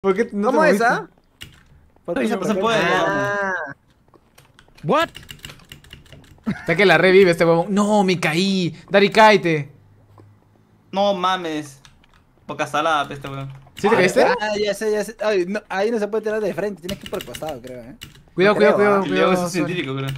¿Por qué no te ¿Cómo es, ah? ¿Por qué no se puede, Ah, What? Está que la revive este huevón. No, me caí. Dari, cáete. No mames. Poca salada, este weón. ¿Sí te ah, caíste? Ah, ya sé, ya sé. Ay, no, ahí no se puede tirar de frente, tienes que ir por el costado, creo, eh. Cuidado, creo, cuidado, ah. cuidado. Y luego cuidado, eso es científico, creo.